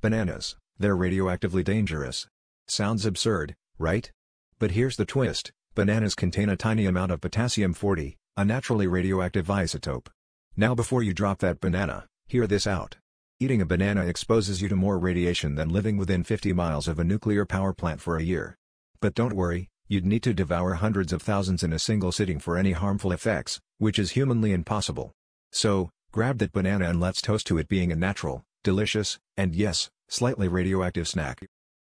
Bananas, they're radioactively dangerous. Sounds absurd, right? But here's the twist, bananas contain a tiny amount of potassium-40, a naturally radioactive isotope. Now before you drop that banana, hear this out. Eating a banana exposes you to more radiation than living within 50 miles of a nuclear power plant for a year. But don't worry, you'd need to devour hundreds of thousands in a single sitting for any harmful effects, which is humanly impossible. So, grab that banana and let's toast to it being a natural, delicious, and yes, slightly radioactive snack.